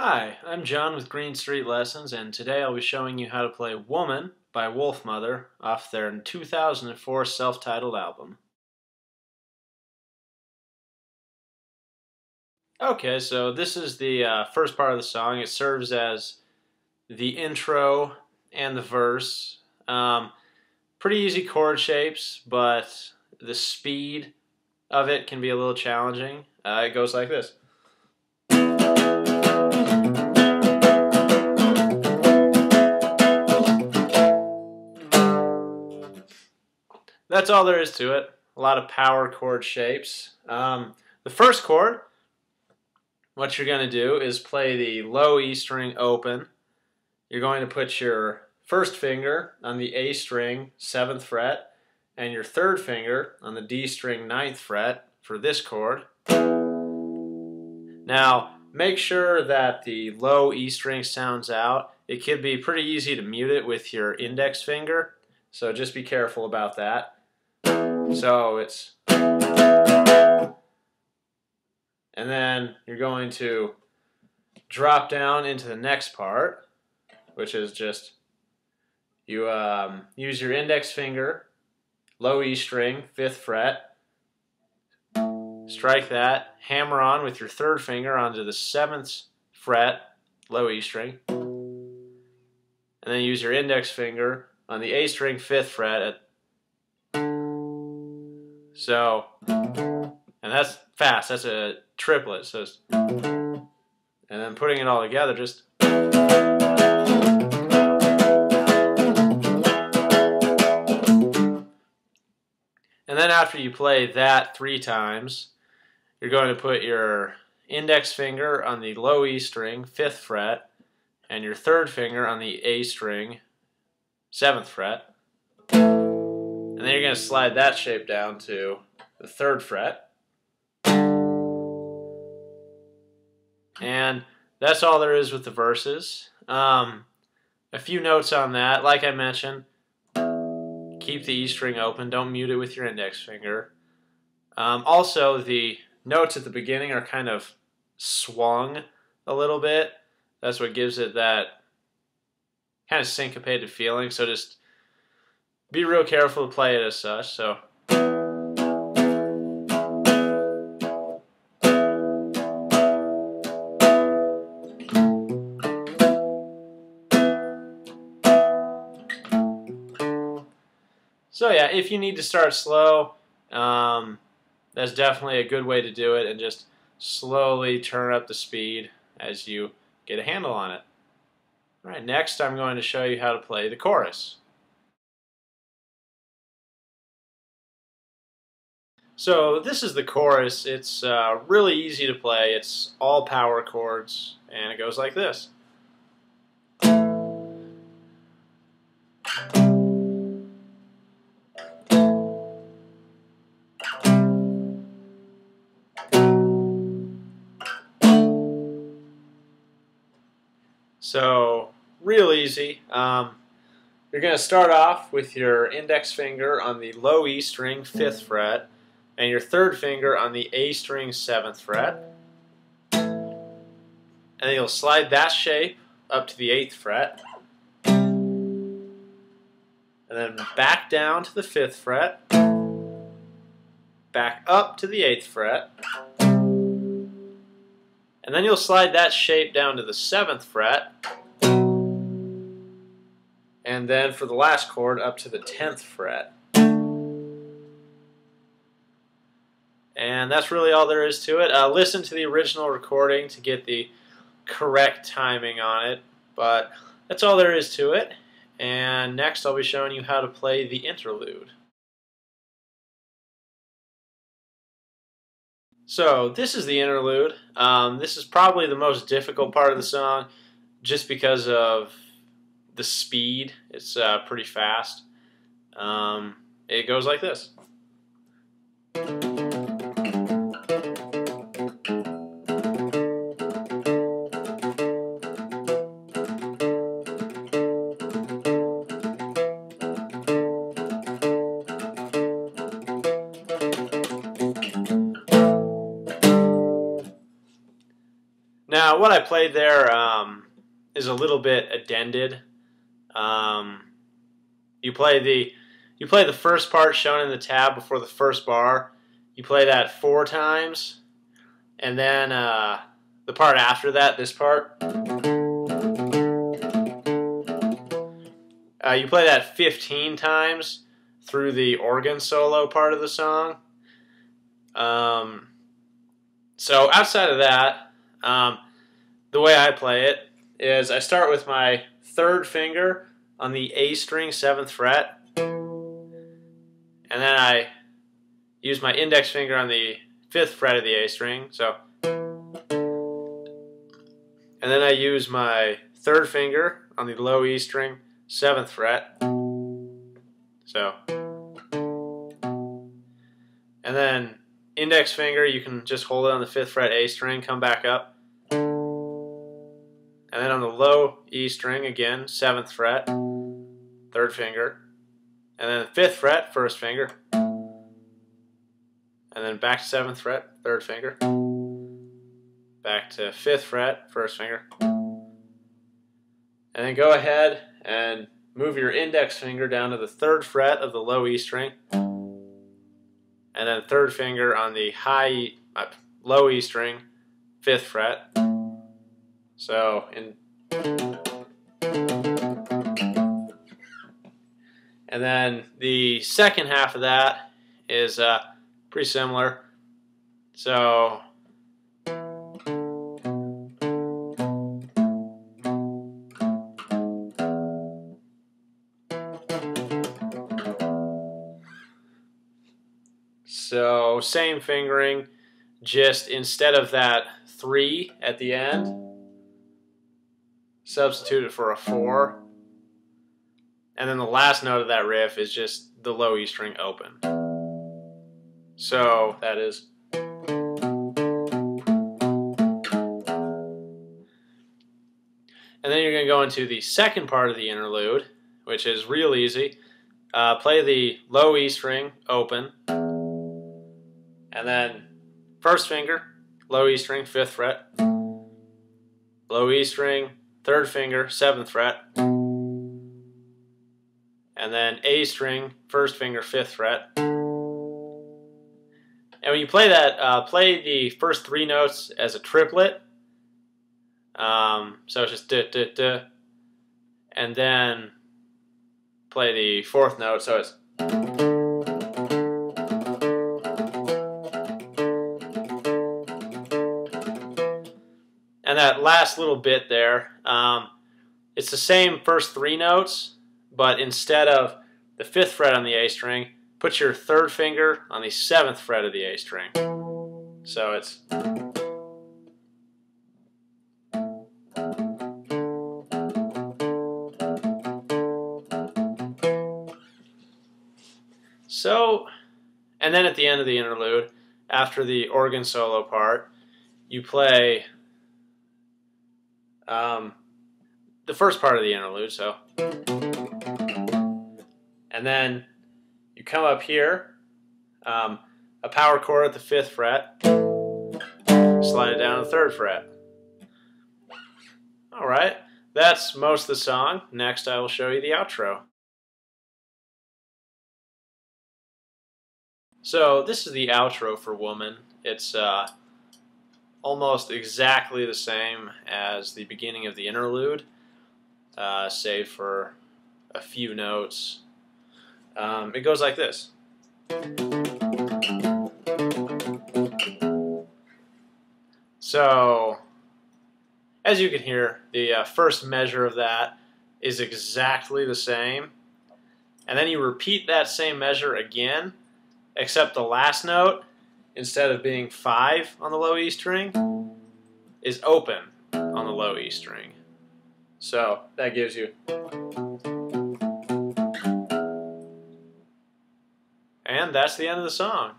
Hi, I'm John with Green Street Lessons, and today I'll be showing you how to play Woman by Wolfmother off their 2004 self-titled album. Okay, so this is the uh, first part of the song. It serves as the intro and the verse. Um, pretty easy chord shapes, but the speed of it can be a little challenging. Uh, it goes like this. That's all there is to it. A lot of power chord shapes. Um, the first chord, what you're going to do is play the low E string open. You're going to put your first finger on the A string, 7th fret, and your third finger on the D string, ninth fret for this chord. Now, make sure that the low E string sounds out. It could be pretty easy to mute it with your index finger, so just be careful about that. So it's and then you're going to drop down into the next part, which is just you um, use your index finger, low E string, fifth fret, strike that, hammer on with your third finger onto the seventh fret, low E string, and then use your index finger on the A string, fifth fret at so, and that's fast. That's a triplet. So, and then putting it all together, just. And then after you play that three times, you're going to put your index finger on the low E string, 5th fret, and your third finger on the A string, 7th fret. And then you're going to slide that shape down to the third fret. And that's all there is with the verses. Um, a few notes on that. Like I mentioned, keep the E string open. Don't mute it with your index finger. Um, also, the notes at the beginning are kind of swung a little bit. That's what gives it that kind of syncopated feeling. So just be real careful to play it as such. So. So yeah, if you need to start slow, um, that's definitely a good way to do it and just slowly turn up the speed as you get a handle on it. All right, next I'm going to show you how to play the chorus. So this is the chorus. It's uh, really easy to play. It's all power chords, and it goes like this. So real easy. Um, you're going to start off with your index finger on the low E string, 5th fret, and your third finger on the A string 7th fret. And then you'll slide that shape up to the 8th fret. And then back down to the 5th fret. Back up to the 8th fret. And then you'll slide that shape down to the 7th fret. And then for the last chord up to the 10th fret. And that's really all there is to it. Uh, listen to the original recording to get the correct timing on it. But that's all there is to it. And next I'll be showing you how to play the interlude. So this is the interlude. Um, this is probably the most difficult part of the song just because of the speed. It's uh, pretty fast. Um, it goes like this. What I played there um, is a little bit addended. Um, you play the you play the first part shown in the tab before the first bar. You play that four times, and then uh, the part after that, this part, uh, you play that 15 times through the organ solo part of the song. Um, so outside of that, um, the way I play it is I start with my third finger on the A string, seventh fret, and then I use my index finger on the fifth fret of the A string. So, and then I use my third finger on the low E string, seventh fret. So, and then index finger, you can just hold it on the fifth fret A string, come back up. And then on the low E string, again, seventh fret, third finger. And then fifth fret, first finger. And then back to seventh fret, third finger. Back to fifth fret, first finger. And then go ahead and move your index finger down to the third fret of the low E string. And then third finger on the high, e, uh, low E string, fifth fret. So in and then the second half of that is uh, pretty similar. So So same fingering, just instead of that three at the end, substitute it for a four. And then the last note of that riff is just the low E string open. So that is. And then you're going to go into the second part of the interlude, which is real easy. Uh, play the low E string open, and then first finger, low E string, fifth fret, low E string, third finger, seventh fret, and then A string, first finger, fifth fret. And when you play that, uh, play the first three notes as a triplet. Um, so it's just duh, duh, duh. And then play the fourth note, so it's. And that last little bit there, um, it's the same first three notes, but instead of the fifth fret on the A string, put your third finger on the seventh fret of the A string. So it's. So, and then at the end of the interlude, after the organ solo part, you play um, the first part of the interlude, so. And then you come up here, um, a power chord at the fifth fret, slide it down to the third fret. All right, that's most of the song. Next, I will show you the outro. So this is the outro for Woman. It's uh, almost exactly the same as the beginning of the interlude, uh, save for a few notes. Um, it goes like this. So, as you can hear, the uh, first measure of that is exactly the same. And then you repeat that same measure again, except the last note, instead of being 5 on the low E string, is open on the low E string. So that gives you. And that's the end of the song.